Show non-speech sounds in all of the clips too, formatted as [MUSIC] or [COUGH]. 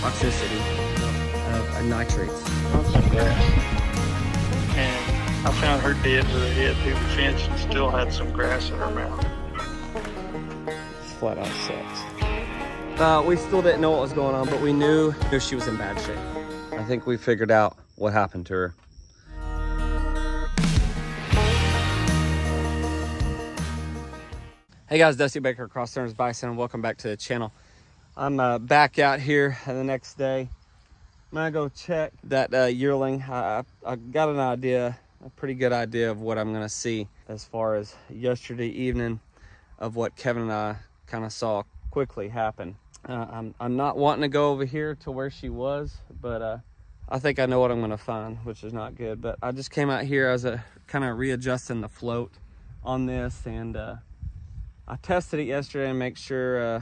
toxicity of uh, nitrates. And I found her dead with her head through the fence and still had some grass in her mouth. Flat out sucks. Uh, we still didn't know what was going on, but we knew, knew she was in bad shape. I think we figured out what happened to her. Hey guys, Dusty Baker, Cross Timbers Bison, and welcome back to the channel. I'm uh, back out here the next day. I'm gonna go check that uh, yearling. I, I got an idea, a pretty good idea of what I'm gonna see as far as yesterday evening of what Kevin and I kind of saw quickly happen. Uh, I'm, I'm not wanting to go over here to where she was, but uh, I think I know what I'm gonna find, which is not good. But I just came out here as a kind of readjusting the float on this and uh, I tested it yesterday and make sure uh,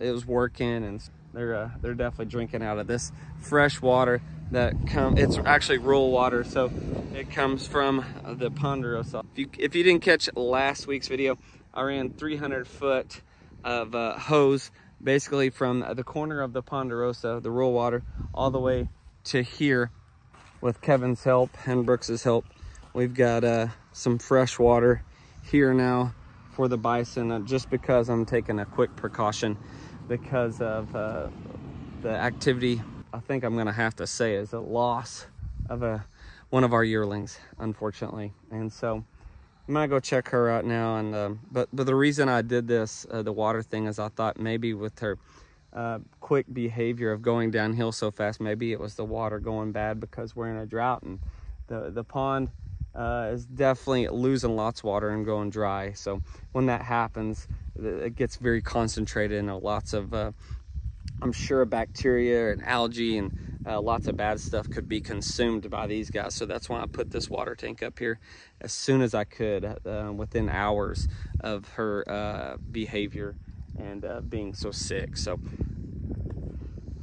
it was working and they're uh, they're definitely drinking out of this fresh water that come it's actually rural water so it comes from the ponderosa. If you if you didn't catch last week's video i ran 300 foot of uh, hose basically from the corner of the ponderosa the rural water all the way to here with kevin's help and brooks's help. We've got uh, some fresh water here now for the bison uh, just because I'm taking a quick precaution because of uh, the activity I think I'm gonna have to say is a loss of a one of our yearlings unfortunately and so I'm gonna go check her out now and um, but but the reason I did this uh, the water thing is I thought maybe with her uh, quick behavior of going downhill so fast maybe it was the water going bad because we're in a drought and the the pond uh, is definitely losing lots of water and going dry. So when that happens, it gets very concentrated and lots of, uh, I'm sure bacteria and algae and uh, lots of bad stuff could be consumed by these guys. So that's why I put this water tank up here as soon as I could uh, within hours of her uh, behavior and uh, being so sick. So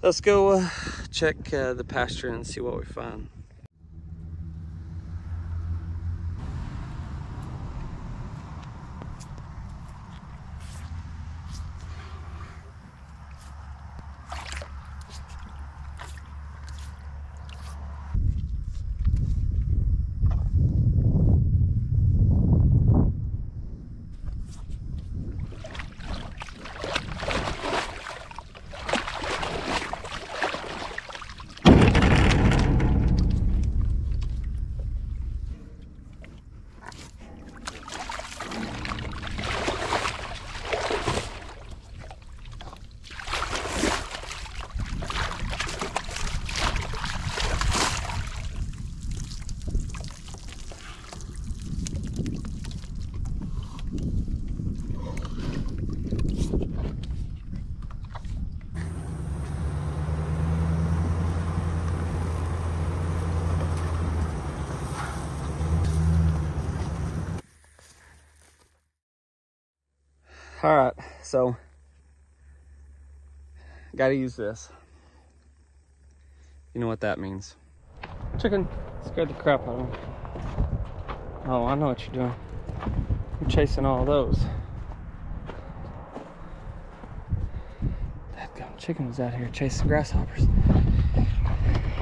let's go check the pasture and see what we find. All right, so got to use this. You know what that means. Chicken scared the crap out of me. Oh, I know what you're doing. You're chasing all those. That gum chicken was out here chasing grasshoppers.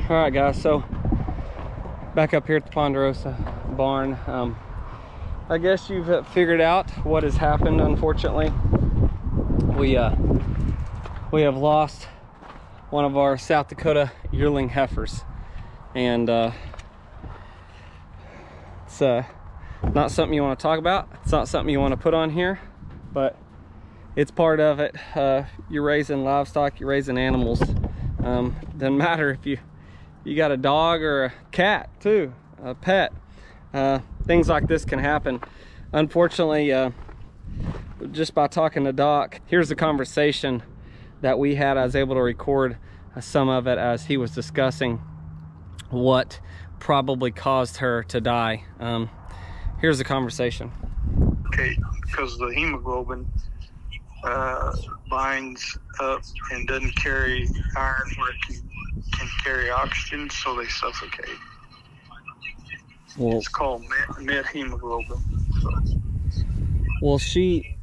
All right, guys, so back up here at the Ponderosa barn. Um, I guess you've uh, figured out what has happened. Unfortunately, we uh, we have lost one of our South Dakota yearling heifers, and uh, it's uh, not something you want to talk about. It's not something you want to put on here, but it's part of it. Uh, you're raising livestock, you're raising animals. Um, doesn't [LAUGHS] matter if you you got a dog or a cat too, a pet uh, things like this can happen. Unfortunately, uh, just by talking to Doc, here's the conversation that we had. I was able to record some of it as he was discussing what probably caused her to die. Um, here's the conversation. Okay, because the hemoglobin uh, binds up and doesn't carry iron where it can, can carry oxygen, so they suffocate. Well, it's called met, hemoglobin. Well, she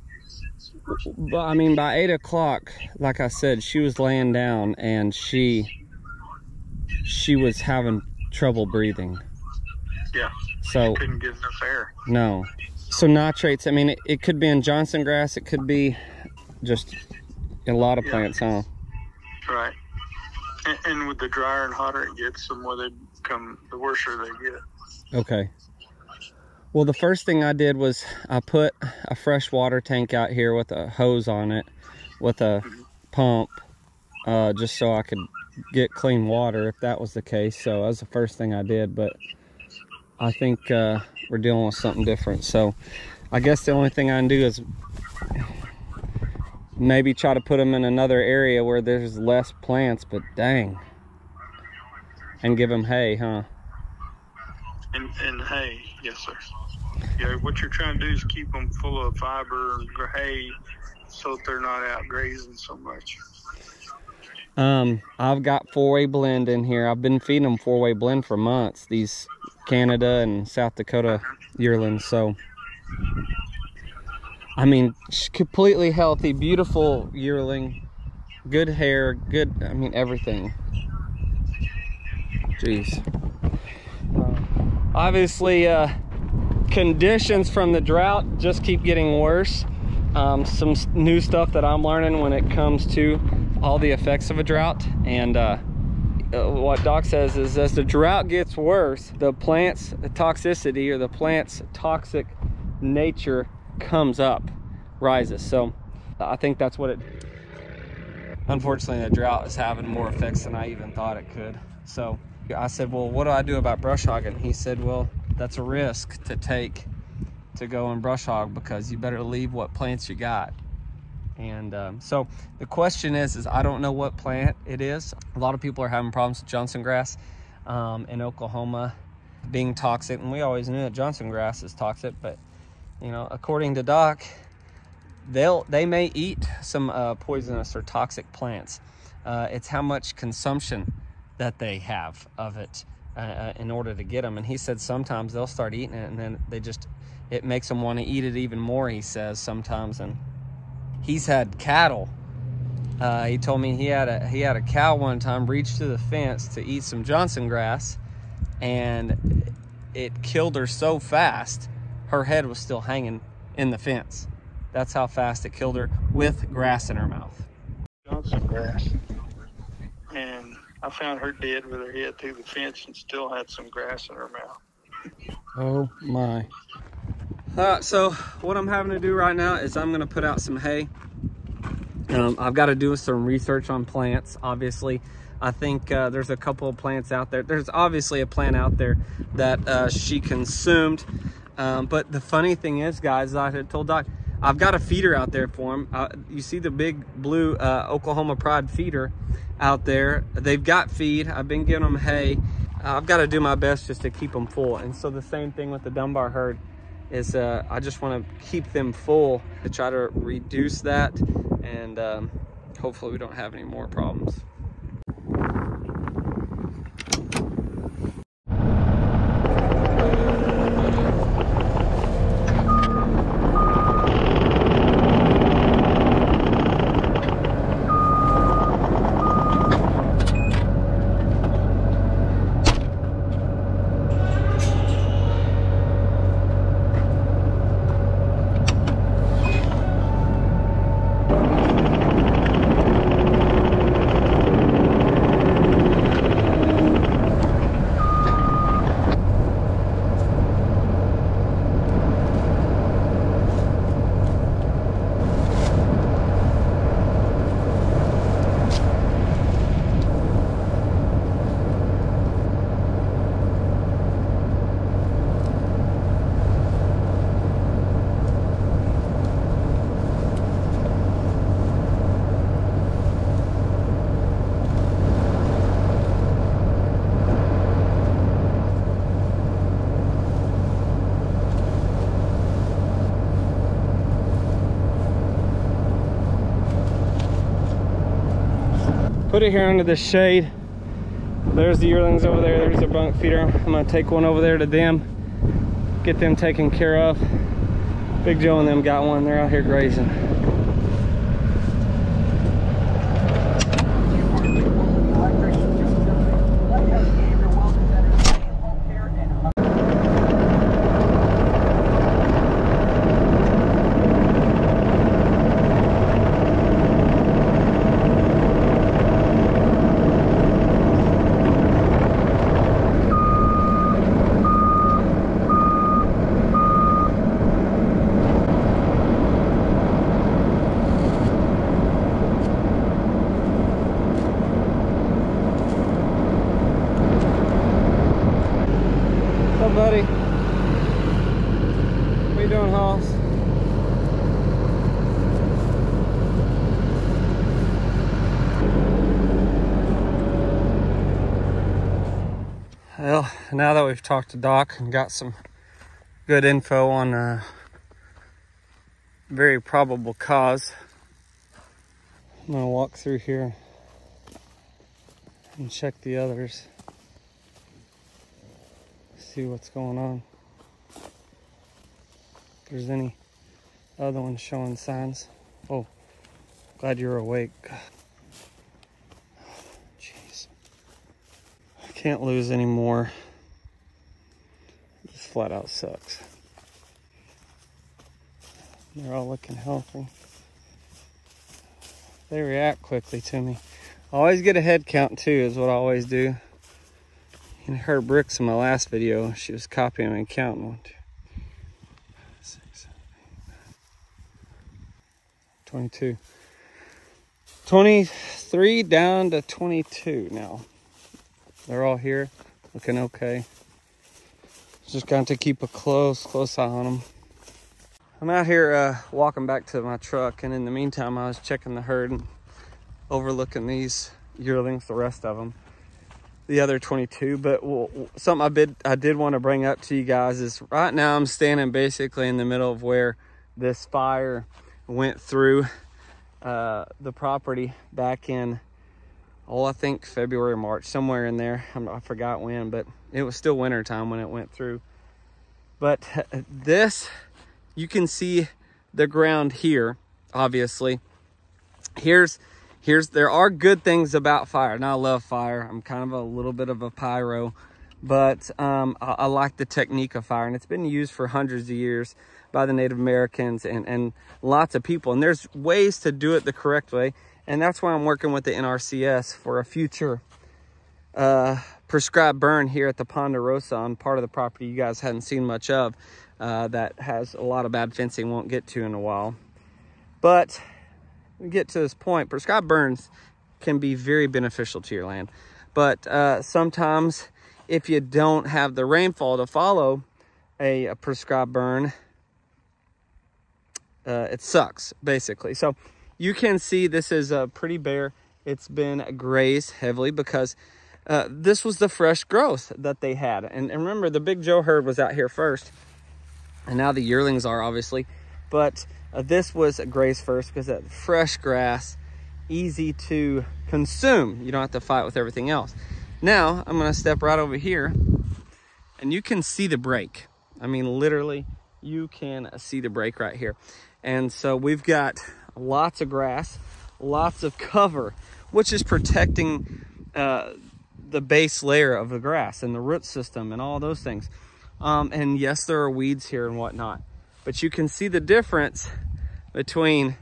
but I mean, by eight o'clock, like I said, she was laying down and she she was having trouble breathing. Yeah. So Couldn't get enough air. no. So nitrates. I mean, it, it could be in Johnson grass. It could be just a lot of Yeah. plants, huh? Right. And, and with the drier and hotter it gets, the more they become, the worse they get. Okay. Well, the first thing I did was I put a fresh water tank out here with a hose on it, with a pump, uh, just so I could get clean water if that was the case. So that was the first thing I did. But I think uh, we're dealing with something different. So I guess the only thing I can do is maybe try to put them in another area where there's less plants. But dang, and give them hay, huh? And, and hay, yes, sir. Yeah, what you're trying to do is keep them full of fiber and hay so that they're not out grazing so much. Um, I've got four-way blend in here. I've been feeding them four-way blend for months. These Canada and South Dakota yearlings. So, I mean, completely healthy, beautiful yearling, good hair, good. I mean, everything. Jeez. Obviously, uh, conditions from the drought just keep getting worse. Um, some new stuff that I'm learning when it comes to all the effects of a drought. And uh, uh, what Doc says is as the drought gets worse, the plant's toxicity or the plant's toxic nature comes up, rises. So I think that's what it. Unfortunately, the drought is having more effects than I even thought it could. So I said, Well, what do I do about brush hogging? He said, Well, that's a risk to take to go and brush hog because you better leave what plants you got. And um, so the question is, is I don't know what plant it is. A lot of people are having problems with Johnson grass um, in Oklahoma being toxic. And we always knew that Johnson grass is toxic, but you know, according to Doc, they'll, they may eat some uh, poisonous or toxic plants. Uh, it's how much consumption that they have of it uh, uh, in order to get them. And he said sometimes they'll start eating it and then they just, it makes them want to eat it even more, he says sometimes. And he's had cattle. Uh, he told me he had a he had a cow one time reach to the fence to eat some Johnson grass, and it killed her so fast, her head was still hanging in the fence. That's how fast it killed her with grass in her mouth. Johnson grass. I found her dead with her head through the fence and still had some grass in her mouth. Oh my. Uh, so what I'm having to do right now is I'm gonna put out some hay. Um, I've got to do some research on plants. Obviously, I think uh, there's a couple of plants out there. There's obviously a plant out there that uh, she consumed. Um, but the funny thing is, guys, I had told Doc, I've got a feeder out there for them. Uh, you see the big blue uh, Oklahoma Pride feeder out there. They've got feed. I've been giving them hay. I've got to do my best just to keep them full. And so the same thing with the Dunbar herd is uh, I just want to keep them full to try to reduce that and um, hopefully we don't have any more problems. Put it here under the shade. There's the yearlings over there. There's their bunk feeder. I'm gonna take one over there to them, get them taken care of. Big Joe and them got one. They're out here grazing. Well, now that we've talked to Doc and got some good info on a very probable cause, I'm gonna walk through here and check the others. See what's going on. If there's any other ones showing signs. Oh, glad you're awake. Jeez. I can't lose anymore. This flat out sucks. They're all looking healthy. They react quickly to me. I always get a head count too, is what I always do. You her bricks in my last video. She was copying and counting one, two, six, seven, eight, nine, 22. 23 down to 22 now. They're all here, looking okay. Just got to keep a close, close eye on them. I'm out here uh, walking back to my truck, and in the meantime, I was checking the herd and overlooking these yearlings, the rest of them, the other 22. But well, something I did, I did want to bring up to you guys is right now I'm standing basically in the middle of where this fire went through uh, the property back in, oh, I think February, March, somewhere in there. I forgot when, but it was still winter time when it went through. But [LAUGHS] this, you can see the ground here, obviously. Here's, here's, there are good things about fire. And I love fire. I'm kind of a little bit of a pyro, but um, I, I like the technique of fire and it's been used for hundreds of years by the Native Americans and, and lots of people. And there's ways to do it the correct way. And that's why I'm working with the NRCS for a future uh, prescribed burn here at the Ponderosa on part of the property you guys hadn't seen much of uh, that has a lot of bad fencing won't get to in a while. But we get to this point, prescribed burns can be very beneficial to your land. But uh, sometimes if you don't have the rainfall to follow a, a prescribed burn, uh, it sucks basically. So you can see this is a pretty bare. It's been grazed heavily because uh, this was the fresh growth that they had. And, and, remember, the Big Joe herd was out here first. And now the yearlings are, obviously. But uh, this was grazed first because that fresh grass, easy to consume. You don't have to fight with everything else. Now, I'm going to step right over here. And you can see the break. I mean, literally, you can see the break right here. And so we've got lots of grass, lots of cover, which is protecting uh, the base layer of the grass and the root system and all those things. Um, and yes, there are weeds here and whatnot, but you can see the difference between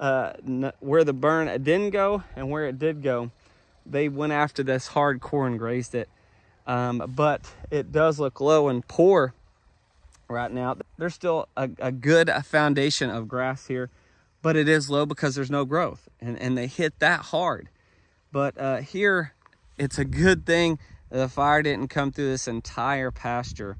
uh, where the burn didn't go and where it did go. They went after this hardcore and grazed it. Um, but it does look low and poor right now. There's still a, a good foundation of grass here, but it is low because there's no growth and, and they hit that hard. But uh, here it's a good thing the fire didn't come through this entire pasture.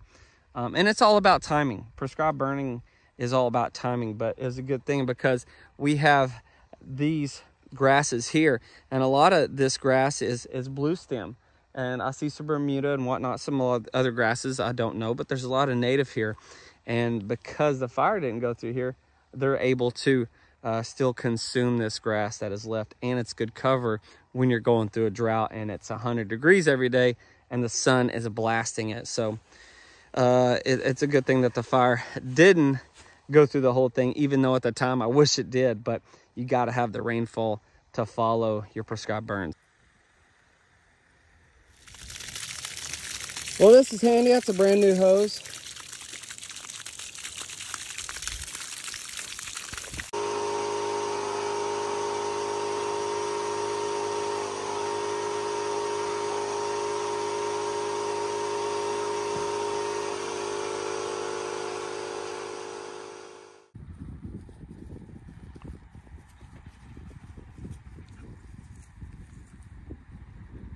Um, and it's all about timing. Prescribed burning is all about timing, but it's a good thing because we have these grasses here. And a lot of this grass is, is blue stem. And I see some Bermuda and whatnot, some other grasses I don't know, but there's a lot of native here. And because the fire didn't go through here, they're able to uh, still consume this grass that is left and it's good cover when you're going through a drought and it's 100 degrees every day and the sun is blasting it. So uh, it, it's a good thing that the fire didn't go through the whole thing, even though at the time I wish it did, but you got to have the rainfall to follow your prescribed burns. Well, this is handy. That's a brand new hose.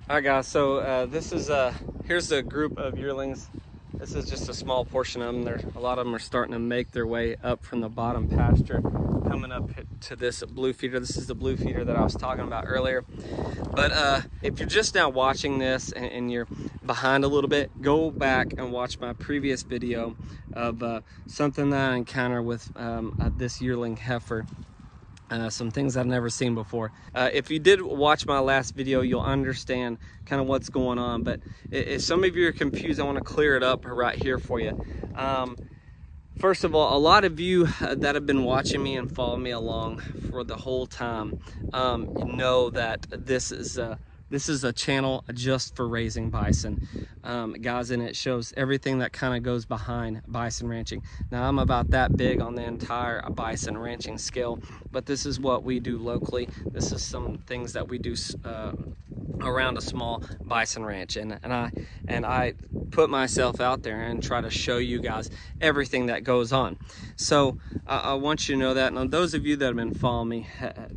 All right, guys. So uh, this is uh, here's a group of yearlings This is just a small portion of them. There, a lot of them are starting to make their way up from the bottom pasture, coming up to this blue feeder. This is the blue feeder that I was talking about earlier. But uh, if you're just now watching this and, and, you're behind a little bit, go back and watch my previous video of uh, something that I encountered with um, uh, this yearling heifer uh, some things I've never seen before. Uh, if you did watch my last video, you'll understand kind of what's going on. But if some of you are confused, I want to clear it up right here for you. Um, first of all, a lot of you uh, that have been watching me and following me along for the whole time um, know that this is uh, this is a channel just for raising bison. Um, guys, and it shows everything that kind of goes behind bison ranching. Now, I'm about that big on the entire bison ranching scale, but this is what we do locally. This is some things that we do uh, around a small bison ranch and, and I and I put myself out there and try to show you guys everything that goes on so I want you to know that and those of you that have been following me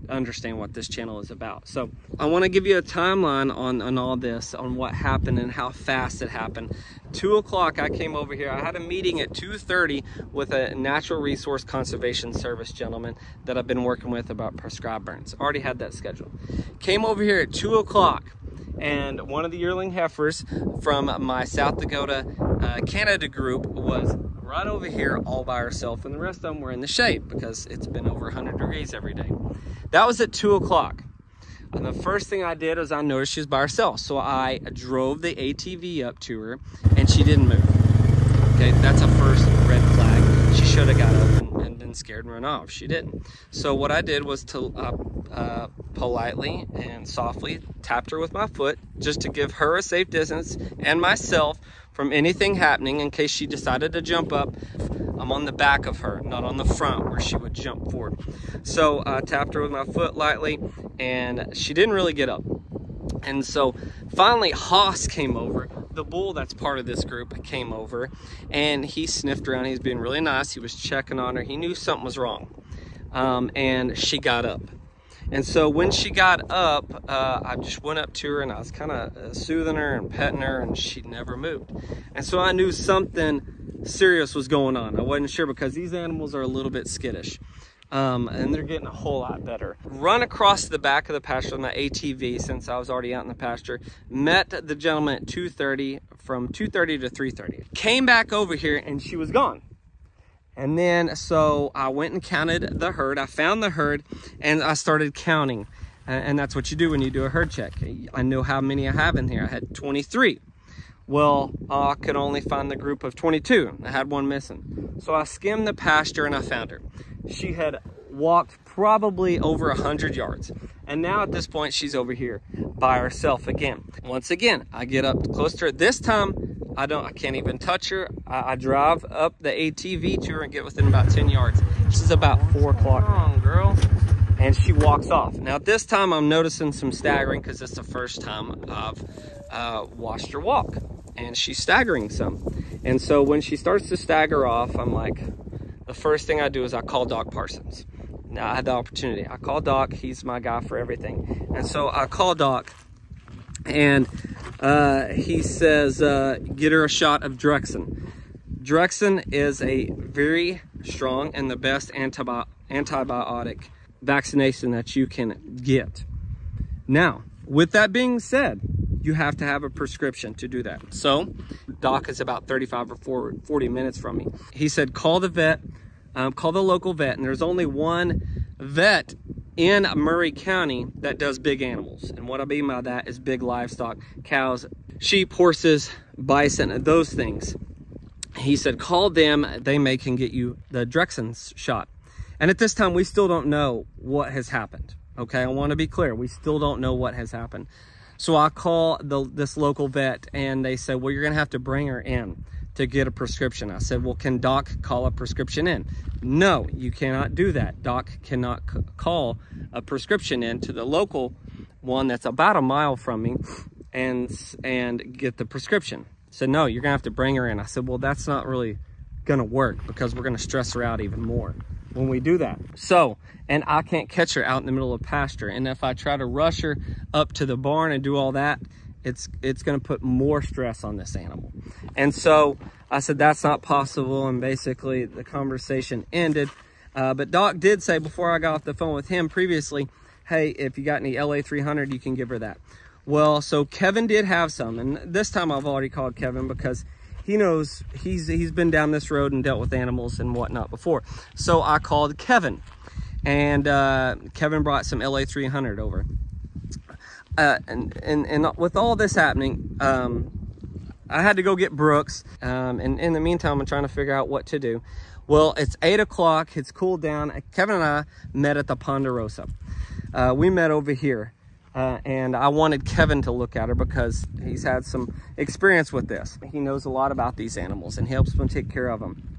understand what this channel is about so I want to give you a timeline on on all this on what happened and how fast it happened two o'clock I came over here I had a meeting at 2:30 with a natural resource conservation service gentleman that I've been working with about prescribed burns already had that scheduled came over here at two o'clock and one of the yearling heifers from my South Dakota uh, Canada group was right over here all by herself and the rest of them were in the shade because it's been over 100 degrees every day. That was at 2 o'clock. And the first thing I did was I noticed she was by herself. So I drove the ATV up to her and she didn't move. Okay, that's a first red flag. She should have got up and, and, been scared and run off. She didn't. So what I did was to uh, uh, politely and softly tapped her with my foot just to give her a safe distance and myself from anything happening in case she decided to jump up. I'm on the back of her, not on the front where she would jump forward. So I tapped her with my foot lightly and she didn't really get up. And so finally Haas came over, the bull that's part of this group came over and he sniffed around. He's being really nice. He was checking on her. He knew something was wrong. Um, and she got up. And so when she got up, uh, I just went up to her and I was kind of uh, soothing her and petting her and she never moved. And so I knew something serious was going on. I wasn't sure because these animals are a little bit skittish. Um, and they're getting a whole lot better. Run across the back of the pasture on my ATV since I was already out in the pasture. Met the gentleman at 2.30, from 2.30 to 3.30. Came back over here and she was gone. And then, so I went and counted the herd. I found the herd and I started counting. And that's what you do when you do a herd check. I know how many I have in here. I had 23. Well, I could only find the group of 22. I had one missing. So I skimmed the pasture and I found her. She had walked probably over 100 yards. And now at this point, she's over here by herself again. Once again, I get up close to her. This time, I don't, I can't even touch her. I, I, drive up the ATV to her and get within about 10 yards. This is about four o'clock. on, girl. And she walks off. Now this time I'm noticing some staggering because it's the first time I've uh, watched her walk. And she's staggering some. And so when she starts to stagger off, I'm like, the first thing I do is I call Doc Parsons. Now I had the opportunity. I call Doc, he's my guy for everything. And so I call Doc and uh, he says, uh, get her a shot of Draxxin. Draxxin is a very strong and the best antibi antibiotic vaccination that you can get. Now, with that being said, you have to have a prescription to do that. So, Doc is about 35 or 40 minutes from me. He said, call the vet, um, call the local vet, and there's only one vet in Murray County that does big animals. And what I mean by that is big livestock, cows, sheep, horses, bison, those things. He said, call them, they may can get you the Draxxin shot. And at this time, we still don't know what has happened. Okay, I want to be clear. We still don't know what has happened. So I call the, this local vet and they said, well, you're to have to bring her in to get a prescription. I said, well, can doc call a prescription in? No, you cannot do that. Doc cannot call a prescription in to the local one that's about a mile from me and, and get the prescription. Said, no, you're gonna have to bring her in. I said, well, that's not really gonna work because we're gonna stress her out even more when we do that. So, and I can't catch her out in the middle of pasture. And if I try to rush her up to the barn and do all that, it's it's going to put more stress on this animal. And so I said, that's not possible. And basically the conversation ended. Uh, but Doc did say before I got off the phone with him previously, hey, if you got any LA 300, you can give her that. Well, so Kevin did have some. And this time I've already called Kevin because he knows he's he's been down this road and dealt with animals and whatnot before. So I called Kevin and uh, Kevin brought some LA 300 over. Uh, and, and, and with all this happening, um, I had to go get Brooks. Um, and in the meantime, I'm trying to figure out what to do. Well, it's eight o'clock. It's cooled down. Kevin and I met at the Ponderosa. Uh, we met over here. Uh, and I wanted Kevin to look at her because he's had some experience with this. He knows a lot about these animals and helps them take care of them.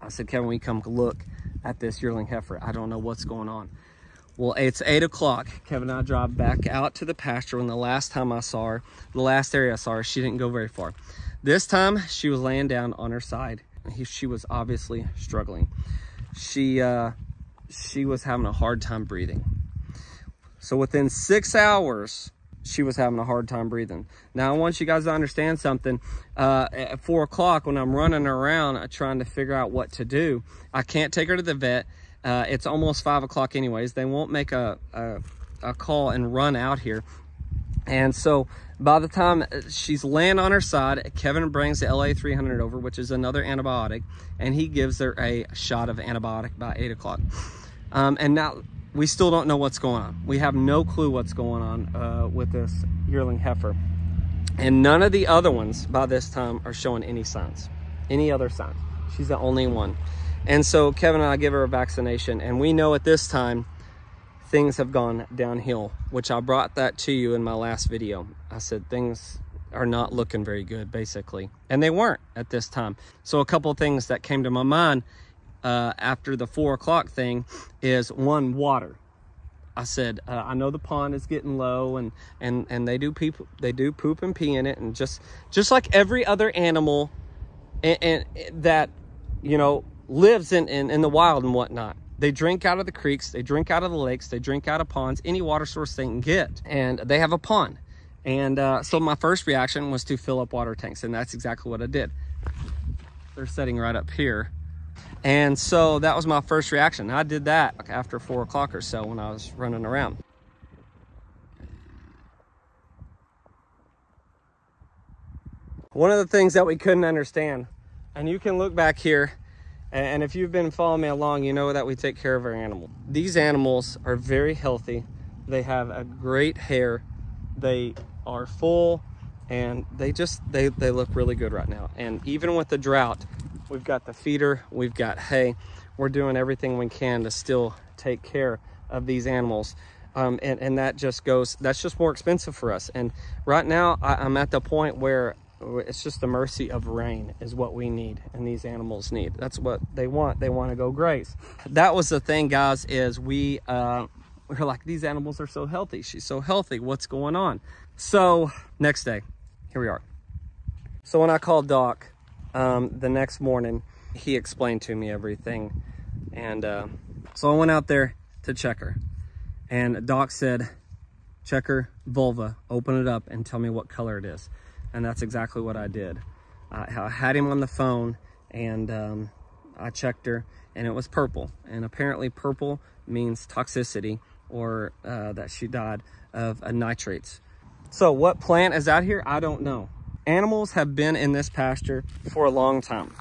I said, Kevin, we come look at this yearling heifer. I don't know what's going on. Well, it's eight o'clock. Kevin and I drive back out to the pasture when the last time I saw her, the last area I saw her, she didn't go very far. This time she was laying down on her side. He, she was obviously struggling. She, uh, she was having a hard time breathing. So within six hours, she was having a hard time breathing. Now, I want you guys to understand something. Uh, at four o'clock, when I'm running around uh, trying to figure out what to do, I can't take her to the vet. Uh, it's almost five o'clock anyways. They won't make a, a, a call and run out here. And so by the time she's laying on her side, Kevin brings the LA 300 over, which is another antibiotic, and he gives her a shot of antibiotic by 8 o'clock. Um, and now we still don't know what's going on. We have no clue what's going on uh, with this yearling heifer. And none of the other ones by this time are showing any signs, any other signs. She's the only one. And so Kevin and I give her a vaccination and we know at this time things have gone downhill, which I brought that to you in my last video. I said things are not looking very good basically. And they weren't at this time. So a couple things that came to my mind uh, after the four o'clock thing is one water. I said, uh, I know the pond is getting low and, and, and they do poop, they do poop and pee in it. And just, just like every other animal and, and that, you know, lives in, in, in the wild and whatnot. They drink out of the creeks, they drink out of the lakes, they drink out of ponds, any water source they can get. And they have a pond. And uh, so my first reaction was to fill up water tanks. And that's exactly what I did. They're sitting right up here and so that was my first reaction. I did that after four o'clock or so when I was running around. One of the things that we couldn't understand, and you can look back here, and if you've been following me along, you know that we take care of our animal. These animals are very healthy. They have a great hair. They are full and they just, they, they look really good right now. And even with the drought, We've got the feeder, we've got hay. We're doing everything we can to still take care of these animals. Um, and, and that just goes, that's just more expensive for us. And right now I, am at the point where it's just the mercy of rain is what we need and these animals need. That's what they want. They want to go graze. That was the thing, guys, is we, uh, we are like, these animals are so healthy. She's so healthy. What's going on? So next day, here we are. So when I called Doc, um, the next morning, he explained to me everything. And uh, so I went out there to check her. And Doc said, check her vulva, open it up and tell me what color it is. And that's exactly what I did. I, I had him on the phone and um, I checked her and it was purple. And apparently purple means toxicity or uh, that she died of uh, nitrates. So what plant is out here? I don't know. Animals have been in this pasture for a long time.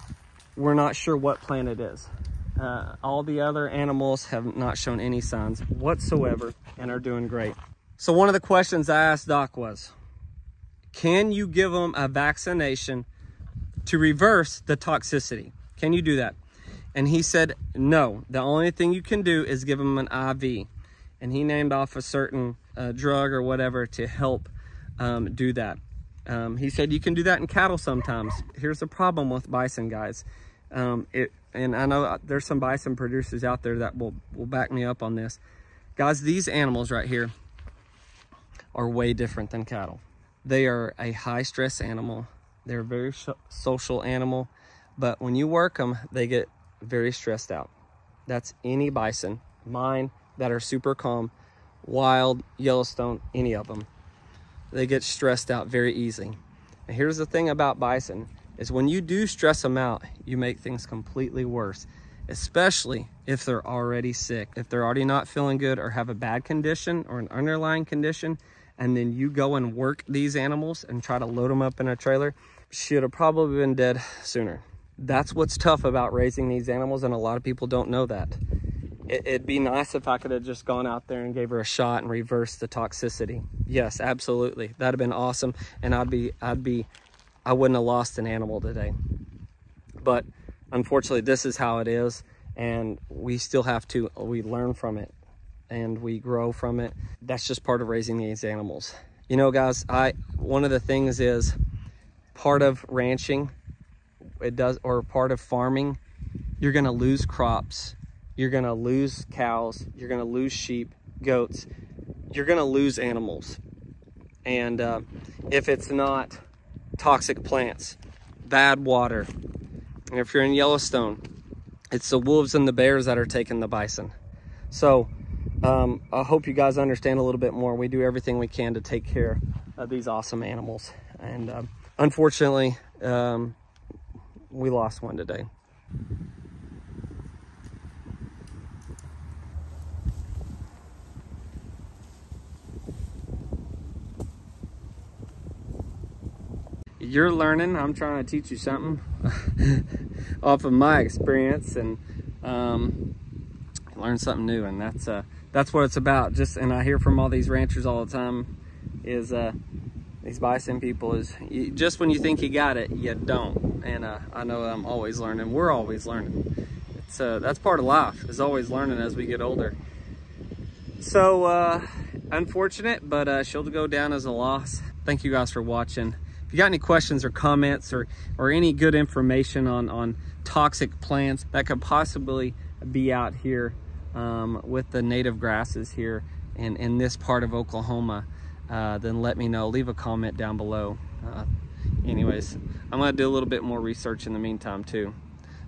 We're not sure what plant it is. Uh, all the other animals have not shown any signs whatsoever and are doing great. So one of the questions I asked Doc was, can you give them a vaccination to reverse the toxicity? Can you do that? And he said, no, the only thing you can do is give them an IV. And he named off a certain uh, drug or whatever to help um, do that. Um, he said you can do that in cattle sometimes. Here's the problem with bison, guys. Um, it, and I know uh, there's some bison producers out there that will, will back me up on this. Guys, these animals right here are way different than cattle. They are a high stress animal. They're a very social animal, but when you work them, they get very stressed out. That's any bison, mine that are super calm, wild, Yellowstone, any of them they get stressed out very easy. And here's the thing about bison is when you do stress them out, you make things completely worse, especially if they're already sick. If they're already not feeling good or have a bad condition or an underlying condition, and then you go and work these animals and try to load them up in a trailer, should have probably been dead sooner. That's what's tough about raising these animals, and a lot of people don't know that. It, would be nice if I could have just gone out there and gave her a shot and reversed the toxicity. Yes, absolutely. That'd have been awesome, and I'd be, I'd be, I wouldn't have lost an animal today. But unfortunately, this is how it is, and we still have to, we learn from it, and we grow from it. That's just part of raising these animals. You know, guys, I one of the things is part of ranching it does or part of farming you're to lose crops you're to lose cows you're to lose sheep goats you're to lose animals and uh, if it's not toxic plants bad water and if you're in yellowstone it's the wolves and the bears that are taking the bison so um, i hope you guys understand a little bit more we do everything we can to take care of these awesome animals and um, unfortunately um, we lost one today. You're learning, I'm trying to teach you something [LAUGHS] off of my experience and um, learn something new. And that's, uh, that's what it's about. Just, and I hear from all these ranchers all the time is, uh, these bison people is you, just when you think you got it, you don't. And uh, I know I'm always learning. We're always learning. It's uh, that's part of life is always learning as we get older. So uh, unfortunate, but uh, she'll go down as a loss. Thank you guys for watching. If you got any questions or comments or or any good information on on toxic plants that could possibly be out here um, with the native grasses here in in this part of Oklahoma uh, then let me know. Leave a comment down below. Uh, anyways, I'm going to do a little bit more research in the meantime too.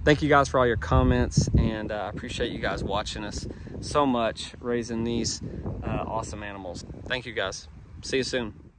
Thank you guys for all your comments and uh, I appreciate you guys watching us so much raising these uh, awesome animals. Thank you guys. See you soon.